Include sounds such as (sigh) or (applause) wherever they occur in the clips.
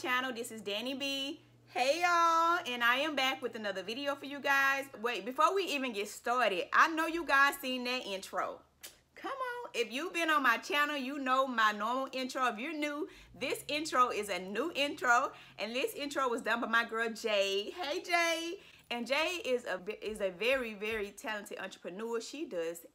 channel. This is Danni Bee. Hey y'all, and I am back with another video for you guys. Wait, before we even get started, I know you guys seen that intro. Come on, if you've been on my channel, you know my normal intro. If you're new, this intro is a new intro, and this intro was done by my girl Jay. Hey Jay. and Jay is a is a very very talented entrepreneur. She does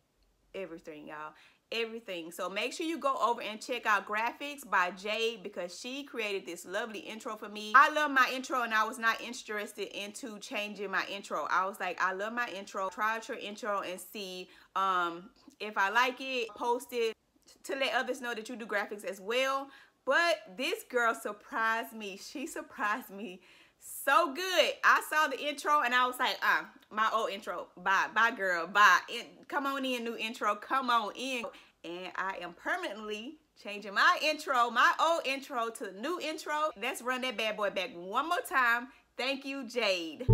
everything, y'all everything. So make sure you go over and check out Graphics by Jade because she created this lovely intro for me. I love my intro and I was not interested into changing my intro. I was like, I love my intro. Try out your intro and see um, if I like it, post it to let others know that you do graphics as well. But this girl surprised me. She surprised me so good. I saw the intro and I was like, ah, my old intro. Bye, bye, girl. Bye. In, come on in, new intro. Come on in. And I am permanently changing my intro, my old intro to the new intro. Let's run that bad boy back one more time. Thank you, Jade.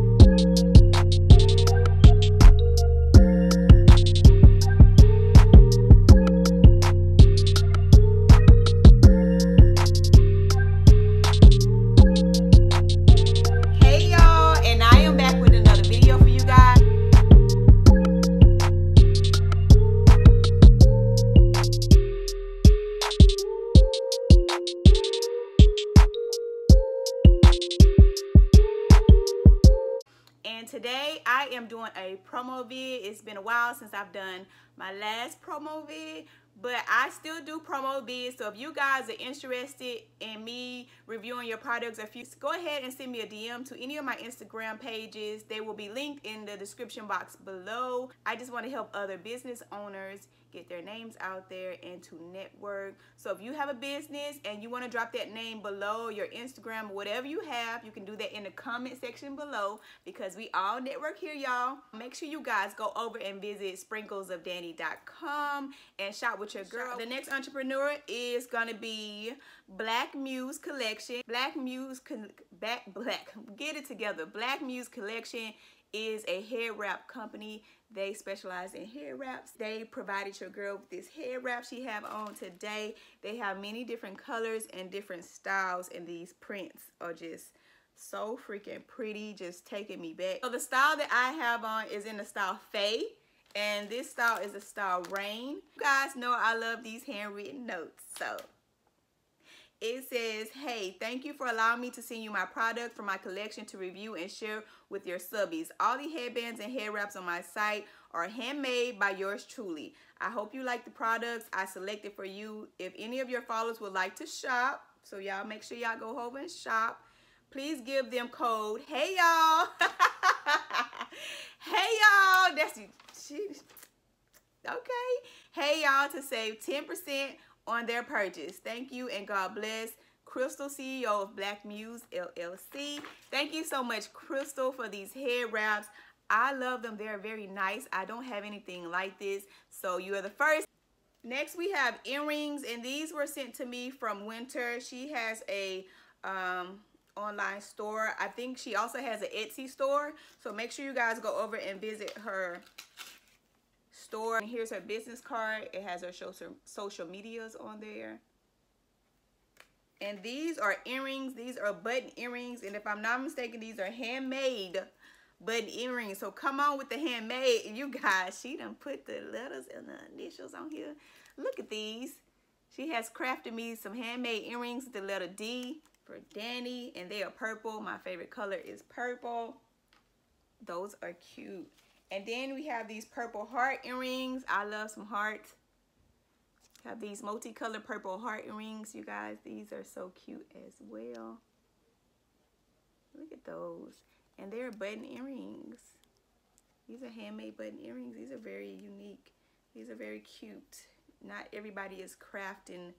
Doing a promo vid. It's been a while since I've done my last promo vid, but I still do promo vids. So if you guys are interested in me reviewing your products, if you go ahead and send me a DM to any of my Instagram pages, they will be linked in the description box below. I just want to help other business owners get their names out there and to network. So if you have a business and you want to drop that name below your Instagram whatever you have, you can do that in the comment section below because we all network here, y'all. Make sure you guys go over and visit sprinklesofdanni.com and shop with your girl. The next entrepreneur is going to be Black Muse Collection. Black Muse, back black, get it together. Black Muse Collection is a hair wrap company. They specialize in hair wraps. They provided your girl with this hair wrap she have on today. They have many different colors and different styles and these prints are just so freaking pretty, just taking me back. So the style that I have on is in the style Faye. And this style is the style Rain. You guys know I love these handwritten notes. So it says, hey, thank you for allowing me to send you my product from my collection to review and share with your subbies. All the headbands and hair wraps on my site are handmade by yours truly. I hope you like the products I selected for you. If any of your followers would like to shop, so y'all make sure y'all go home and shop, please give them code, hey y'all. (laughs) hey y'all, that's, she, okay. Hey y'all to save 10% on their purchase. Thank you and God bless. Crystal, CEO of Black Muse LLC. Thank you so much, Crystal, for these hair wraps. I love them. They're very nice. I don't have anything like this, so you are the first. Next, we have earrings, and these were sent to me from Winter. She has a um, online store. I think she also has an Etsy store, so make sure you guys go over and visit her store. And here's her business card. It has her social, medias on there. And these are earrings. These are button earrings. And if I'm not mistaken, these are handmade button earrings. So come on with the handmade. You guys, she done put the letters and the initials on here. Look at these. She has crafted me some handmade earrings with the letter D for Danni. And they are purple. My favorite color is purple. Those are cute. And then we have these purple heart earrings. I love some hearts. Have these multicolored purple heart earrings, you guys. These are so cute as well. Look at those. And they're button earrings. These are handmade button earrings. These are very unique. These are very cute. Not everybody is crafting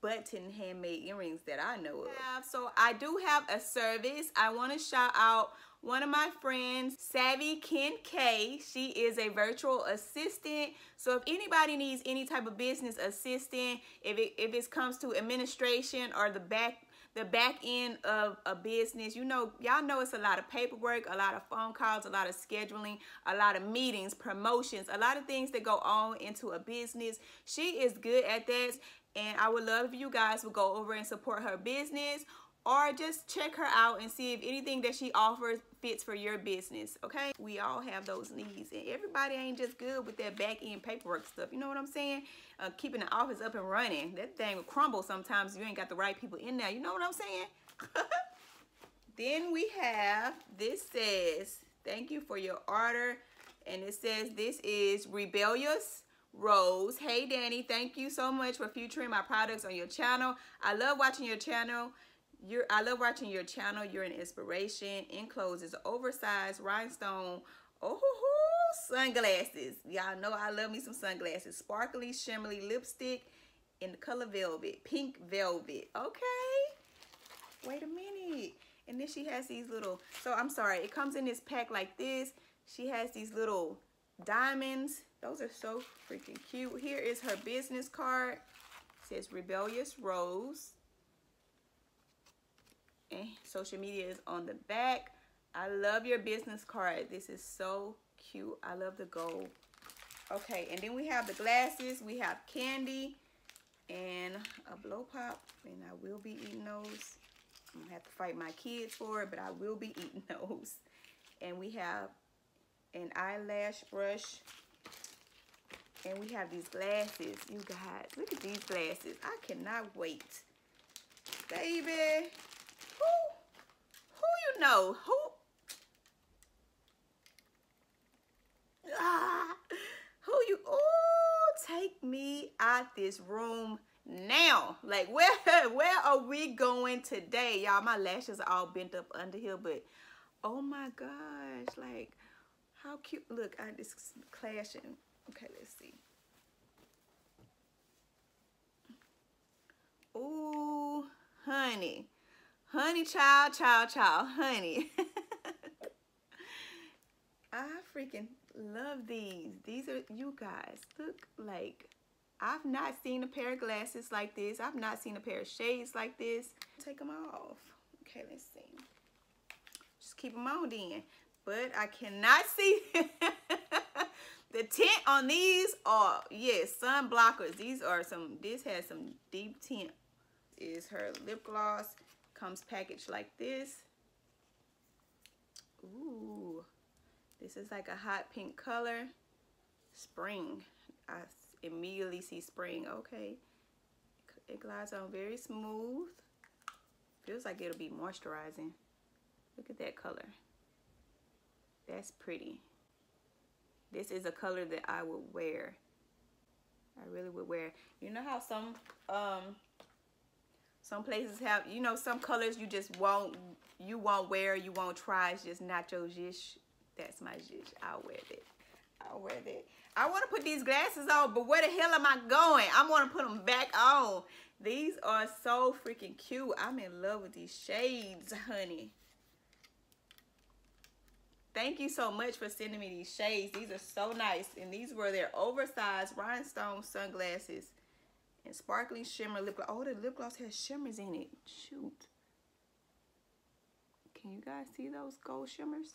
button handmade earrings that I know of. So I do have a service. I want to shout out one of my friends, Savvy Ken Kaye. She is a virtual assistant. So if anybody needs any type of business assistant, if it if it comes to administration or the back the back end of a business, you know, y'all know it's a lot of paperwork, a lot of phone calls, a lot of scheduling, a lot of meetings, promotions, a lot of things that go on into a business. She is good at that And I would love if you guys would go over and support her business or just check her out and see if anything that she offers fits for your business, okay? We all have those needs, and everybody ain't just good with that back-end paperwork stuff. You know what I'm saying? Uh, keeping the office up and running. That thing will crumble sometimes you ain't got the right people in there. You know what I'm saying? (laughs) then we have, this says, thank you for your order. And it says this is Rebaillious Roze. Hey, Danni, thank you so much for featuring my products on your channel. I love watching your channel. You're, I love watching your channel. You're an inspiration. Encloses oversized rhinestone oh sunglasses. Y'all know I love me some sunglasses. Sparkly, shimmery lipstick in the color velvet. Pink velvet. Okay. Wait a minute. And then she has these little, so I'm sorry, it comes in this pack like this. She has these little diamonds. Those are so freaking cute. Here is her business card. It says Rebaillious Roze and social media is on the back. I love your business card. This is so cute. I love the gold. Okay, and then we have the glasses. We have candy and a blow pop. And I will be eating those. I'm going to have to fight my kids for it, but I will be (laughs) eating those. And we have an eyelash brush. And we have these glasses. You guys, look at these glasses. I cannot wait. Baby, know? Who? Ah, who you oh take me out this room now. Like where (laughs) where are we going today? Y'all my lashes are all bent up under here but oh my gosh like how cute. Look i just clashing. Okay let's see. Oh honey Honey, child, child, child, honey. (laughs) I freaking love these. These are, you guys, look like, I've not seen a pair of glasses like this. I've not seen a pair of shades like this. Take them off. Okay, let's see. Just keep them on then. But I cannot see (laughs) the tint on these are, yes, sun blockers. These are some, this has some deep tint. Is her lip gloss comes packaged like this. Ooh, this is like a hot pink color. Spring. I immediately see spring. Okay. It glides on very smooth. Feels like it'll be moisturizing. Look at that color. That's pretty. This is a color that I would wear. I really would wear. You know how some um some places have, you know, some colors you just won't, you won't wear, you won't try. It's just not your zhish. That's my zhish. I'll wear that. I'll wear that. I want to put these glasses on, but where the hell am I going? I want to put them back on. These are so freaking cute. I'm in love with these shades, honey. Thank you so much for sending me these shades. These are so nice. And these were their oversized rhinestone sunglasses. And sparkling shimmer lip gloss. Oh, the lip gloss has shimmers in it. Shoot. Can you guys see those gold shimmers?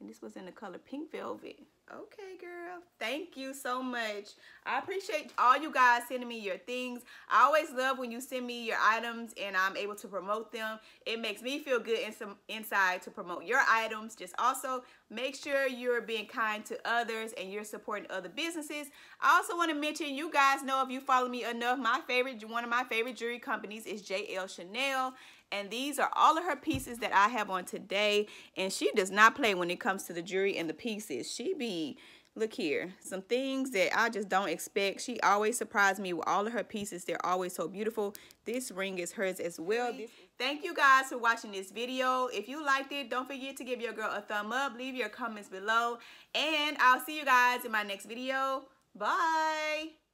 And this was in the color Pink Velvet. Okay, girl. Thank you so much. I appreciate all you guys sending me your things. I always love when you send me your items and I'm able to promote them. It makes me feel good in some inside to promote your items. Just also make sure you're being kind to others and you're supporting other businesses. I also want to mention, you guys know if you follow me enough, my favorite, one of my favorite jewelry companies is JL Chanelle. And these are all of her pieces that I have on today. And she does not play when it comes to the jewelry and the pieces. She be, look here, some things that I just don't expect. She always surprised me with all of her pieces. They're always so beautiful. This ring is hers as well. Thank you guys for watching this video. If you liked it, don't forget to give your girl a thumb up. Leave your comments below. And I'll see you guys in my next video. Bye.